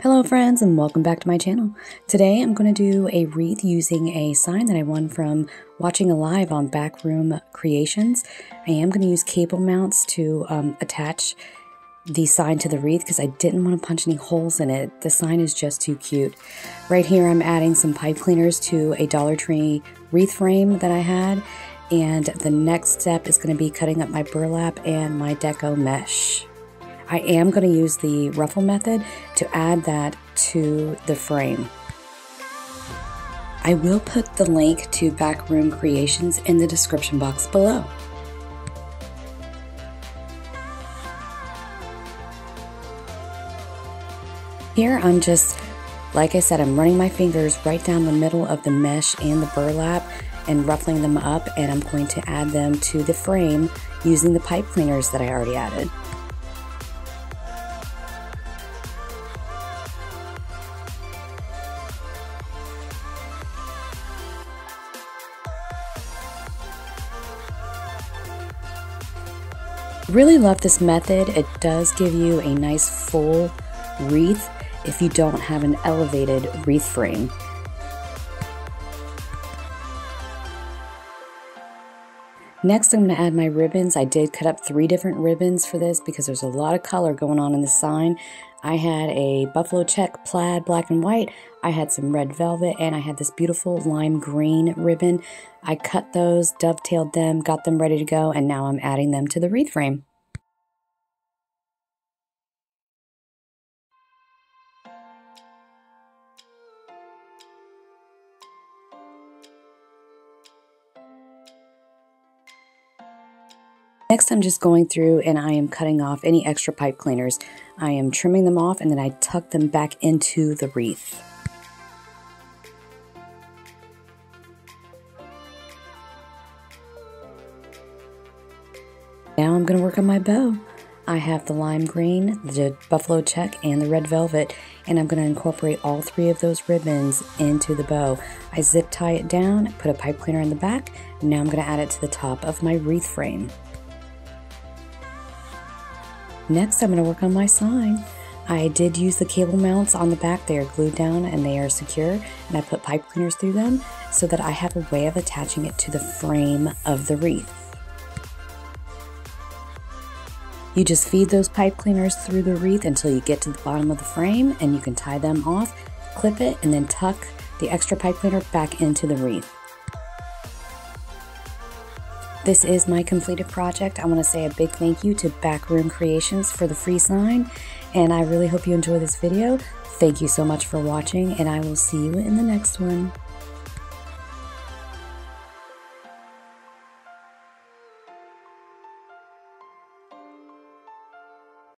Hello friends and welcome back to my channel. Today I'm going to do a wreath using a sign that I won from watching a live on Backroom Creations. I am going to use cable mounts to um, attach the sign to the wreath because I didn't want to punch any holes in it. The sign is just too cute. Right here I'm adding some pipe cleaners to a Dollar Tree wreath frame that I had and the next step is going to be cutting up my burlap and my deco mesh. I am going to use the ruffle method to add that to the frame. I will put the link to Backroom Creations in the description box below. Here I'm just, like I said, I'm running my fingers right down the middle of the mesh and the burlap and ruffling them up and I'm going to add them to the frame using the pipe cleaners that I already added. Really love this method. It does give you a nice full wreath if you don't have an elevated wreath frame. Next, I'm going to add my ribbons. I did cut up three different ribbons for this because there's a lot of color going on in the sign. I had a buffalo check plaid black and white. I had some red velvet and I had this beautiful lime green ribbon. I cut those, dovetailed them, got them ready to go, and now I'm adding them to the wreath frame. Next, I'm just going through and I am cutting off any extra pipe cleaners. I am trimming them off and then I tuck them back into the wreath. Now I'm going to work on my bow. I have the lime green, the buffalo check, and the red velvet, and I'm going to incorporate all three of those ribbons into the bow. I zip tie it down, put a pipe cleaner in the back, now I'm going to add it to the top of my wreath frame. Next, I'm going to work on my sign. I did use the cable mounts on the back. They are glued down and they are secure. And I put pipe cleaners through them so that I have a way of attaching it to the frame of the wreath. You just feed those pipe cleaners through the wreath until you get to the bottom of the frame and you can tie them off, clip it, and then tuck the extra pipe cleaner back into the wreath. This is my completed project. I want to say a big thank you to Backroom Creations for the free sign, and I really hope you enjoy this video. Thank you so much for watching, and I will see you in the next one.